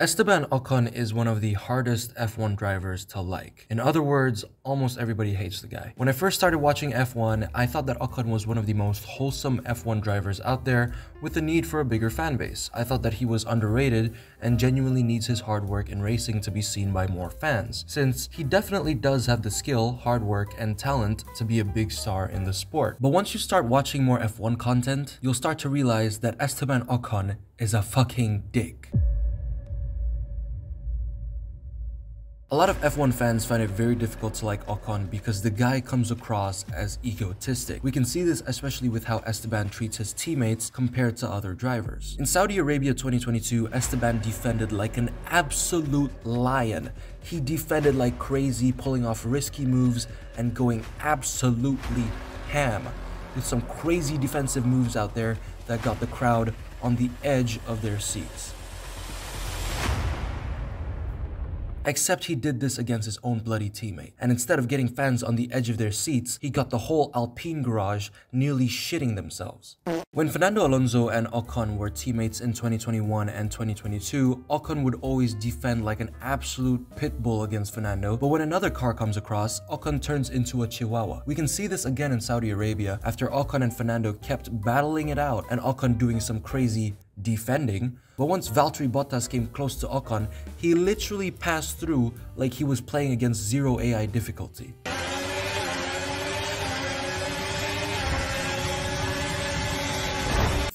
Esteban Ocon is one of the hardest F1 drivers to like. In other words, almost everybody hates the guy. When I first started watching F1, I thought that Ocon was one of the most wholesome F1 drivers out there with the need for a bigger fan base. I thought that he was underrated and genuinely needs his hard work in racing to be seen by more fans, since he definitely does have the skill, hard work, and talent to be a big star in the sport. But once you start watching more F1 content, you'll start to realize that Esteban Ocon is a fucking dick. A lot of F1 fans find it very difficult to like Ocon because the guy comes across as egotistic. We can see this especially with how Esteban treats his teammates compared to other drivers. In Saudi Arabia 2022, Esteban defended like an absolute lion. He defended like crazy, pulling off risky moves and going absolutely ham with some crazy defensive moves out there that got the crowd on the edge of their seats. Except he did this against his own bloody teammate. And instead of getting fans on the edge of their seats, he got the whole Alpine garage nearly shitting themselves. When Fernando Alonso and Ocon were teammates in 2021 and 2022, Ocon would always defend like an absolute pit bull against Fernando, but when another car comes across, Ocon turns into a chihuahua. We can see this again in Saudi Arabia after Ocon and Fernando kept battling it out and Ocon doing some crazy defending, but once Valtteri Bottas came close to Ocon, he literally passed through like he was playing against zero AI difficulty.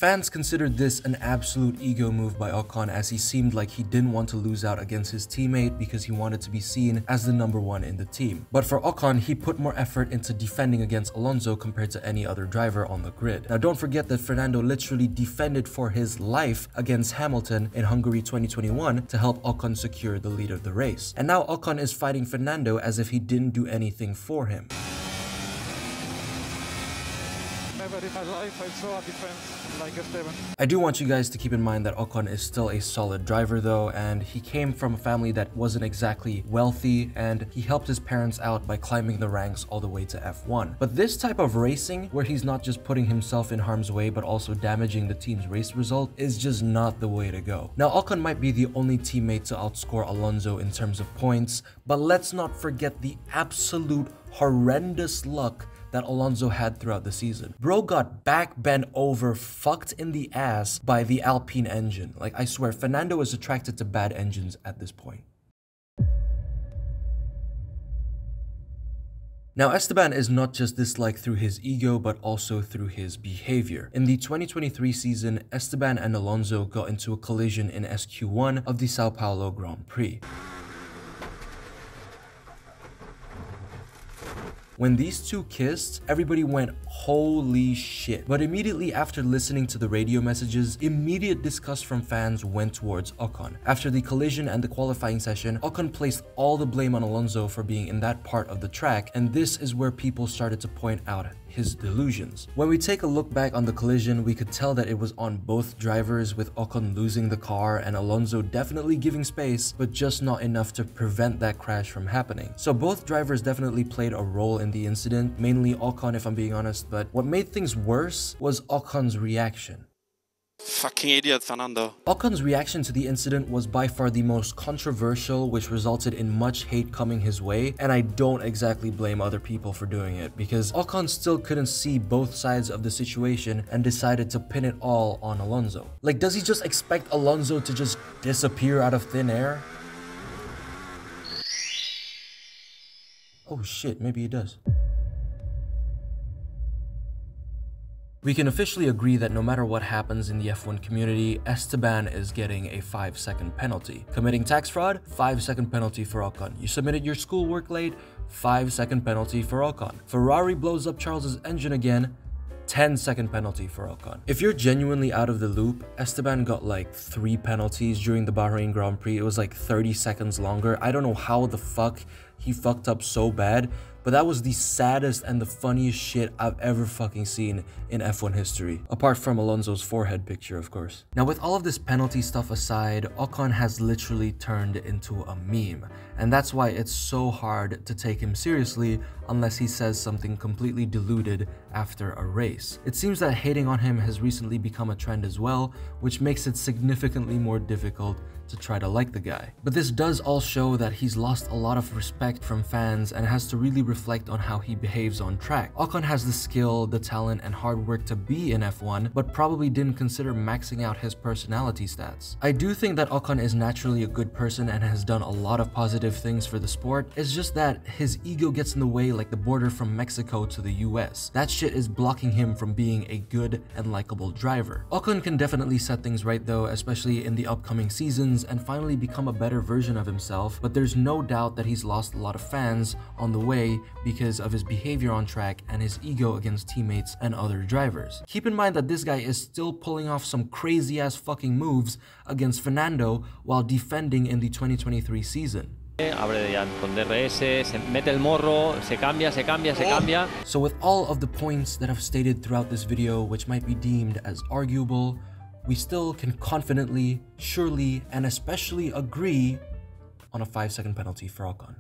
Fans considered this an absolute ego move by Ocon as he seemed like he didn't want to lose out against his teammate because he wanted to be seen as the number one in the team. But for Ocon, he put more effort into defending against Alonso compared to any other driver on the grid. Now don't forget that Fernando literally defended for his life against Hamilton in Hungary 2021 to help Ocon secure the lead of the race. And now Ocon is fighting Fernando as if he didn't do anything for him. I saw a defense like. I do want you guys to keep in mind that Ocon is still a solid driver though, and he came from a family that wasn't exactly wealthy, and he helped his parents out by climbing the ranks all the way to F1. But this type of racing, where he's not just putting himself in harm's way but also damaging the team's race result, is just not the way to go. Now Ocon might be the only teammate to outscore Alonso in terms of points, but let's not forget the absolute horrendous luck that Alonso had throughout the season. Bro got back bent over, fucked in the ass by the Alpine engine. Like, I swear, Fernando is attracted to bad engines at this point. Now, Esteban is not just disliked through his ego, but also through his behavior. In the 2023 season, Esteban and Alonso got into a collision in SQ1 of the Sao Paulo Grand Prix. When these two kissed, everybody went, holy shit. But immediately after listening to the radio messages, immediate disgust from fans went towards Ocon. After the collision and the qualifying session, Ocon placed all the blame on Alonso for being in that part of the track, and this is where people started to point out his delusions. When we take a look back on the collision, we could tell that it was on both drivers with Ocon losing the car and Alonso definitely giving space, but just not enough to prevent that crash from happening. So both drivers definitely played a role in the incident, mainly Ocon if I'm being honest, but what made things worse was Ocon's reaction. Fucking idiot, Fernando. Ocon's reaction to the incident was by far the most controversial, which resulted in much hate coming his way, and I don't exactly blame other people for doing it, because Ocon still couldn't see both sides of the situation and decided to pin it all on Alonso. Like, does he just expect Alonso to just disappear out of thin air? Oh shit, maybe he does. We can officially agree that no matter what happens in the F1 community, Esteban is getting a 5 second penalty. Committing tax fraud, 5 second penalty for Ocon. You submitted your schoolwork late, 5 second penalty for Ocon. Ferrari blows up Charles's engine again, 10 second penalty for Ocon. If you're genuinely out of the loop, Esteban got like 3 penalties during the Bahrain Grand Prix. It was like 30 seconds longer. I don't know how the fuck he fucked up so bad, but that was the saddest and the funniest shit I've ever fucking seen in F1 history. Apart from Alonso's forehead picture, of course. Now with all of this penalty stuff aside, Ocon has literally turned into a meme. And that's why it's so hard to take him seriously unless he says something completely deluded after a race. It seems that hating on him has recently become a trend as well, which makes it significantly more difficult to try to like the guy. But this does all show that he's lost a lot of respect from fans and has to really reflect on how he behaves on track. Ocon has the skill, the talent, and hard work to be in F1, but probably didn't consider maxing out his personality stats. I do think that Ocon is naturally a good person and has done a lot of positive things for the sport. It's just that his ego gets in the way like the border from Mexico to the US. That shit is blocking him from being a good and likable driver. Ocon can definitely set things right though, especially in the upcoming seasons and finally become a better version of himself, but there's no doubt that he's lost a lot of fans on the way because of his behavior on track and his ego against teammates and other drivers. Keep in mind that this guy is still pulling off some crazy ass fucking moves against Fernando while defending in the 2023 season. So with all of the points that I've stated throughout this video which might be deemed as arguable, we still can confidently, surely, and especially agree on a 5 second penalty for Ocon.